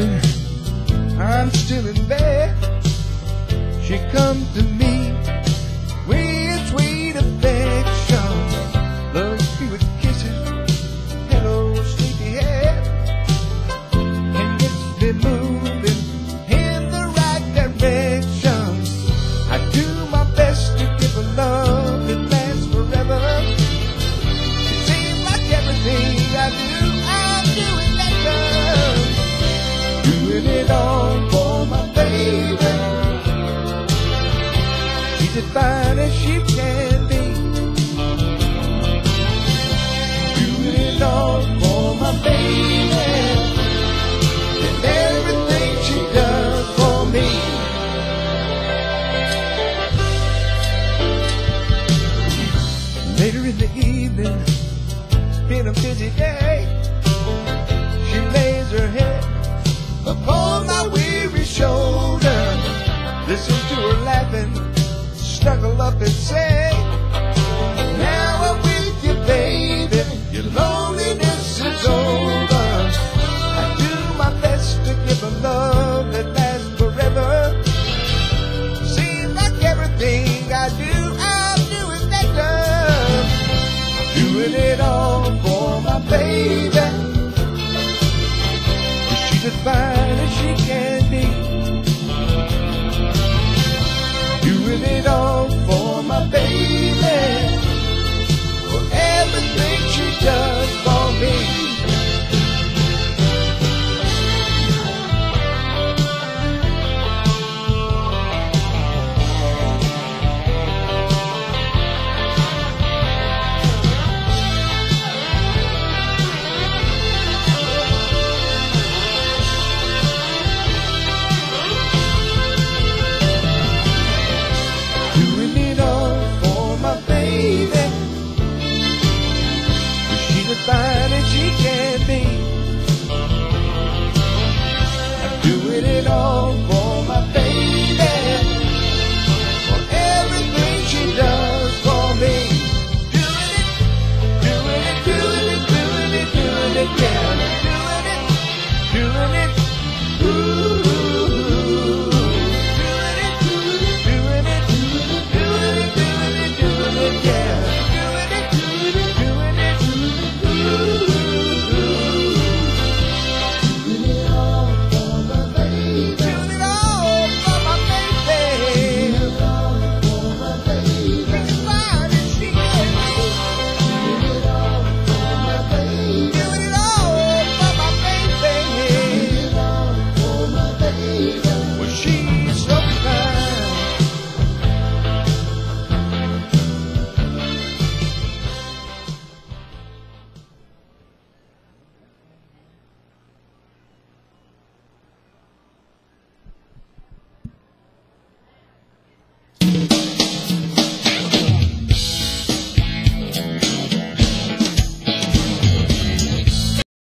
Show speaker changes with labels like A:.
A: morning, I'm still in bed. She comes to me She's as fine as she can be. Beauty all for my baby. And everything she does for me. Later in the evening, been a busy day. She lays her head upon my weary shoulder. Listen to her laughing snuggle up and say, it all.